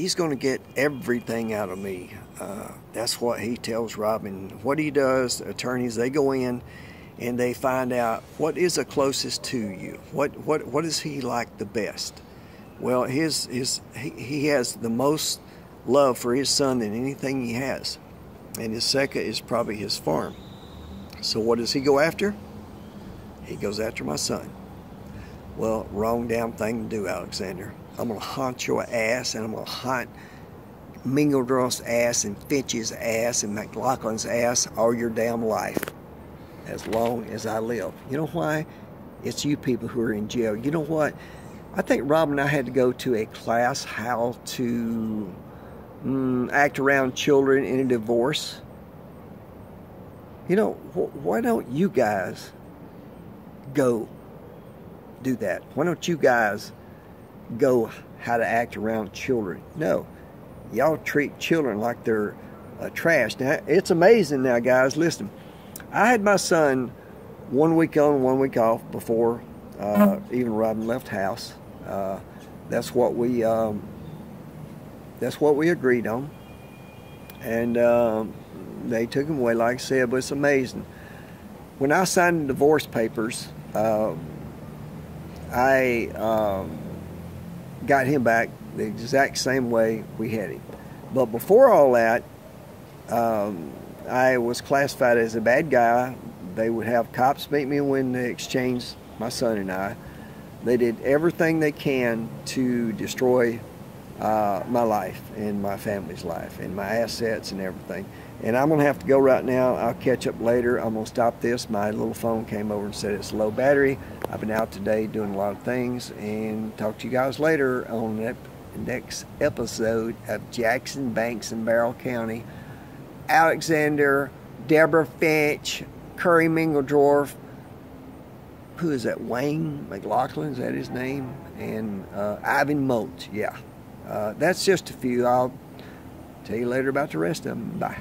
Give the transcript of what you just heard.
He's going to get everything out of me. Uh, that's what he tells Robin. What he does, attorneys, they go in and they find out what is the closest to you. What what what is he like the best? Well, his his he, he has the most love for his son than anything he has, and his second is probably his farm. So what does he go after? He goes after my son. Well, wrong damn thing to do, Alexander. I'm gonna haunt your ass, and I'm gonna haunt Mingledorff's ass and Finch's ass and McLaughlin's ass all your damn life, as long as I live. You know why? It's you people who are in jail. You know what? I think Rob and I had to go to a class how to mm, act around children in a divorce. You know, wh why don't you guys go do that? Why don't you guys go how to act around children? No. Y'all treat children like they're uh, trash. Now, it's amazing now, guys. Listen, I had my son one week on, one week off before uh, even Robin left house. Uh, that's what we um, that's what we agreed on, and um, they took him away. Like I said, but it's amazing. When I signed the divorce papers, uh, I um, got him back the exact same way we had him. But before all that, um, I was classified as a bad guy. They would have cops meet me when they exchanged my son and I. They did everything they can to destroy uh, my life and my family's life and my assets and everything. And I'm going to have to go right now. I'll catch up later. I'm going to stop this. My little phone came over and said it's low battery. I've been out today doing a lot of things and talk to you guys later on the next episode of Jackson, Banks, and Barrow County. Alexander, Deborah Finch, Curry Mingledorf, who is that? Wayne McLaughlin, is that his name? And uh, Ivan Moat, yeah. Uh, that's just a few. I'll tell you later about the rest of them. Bye.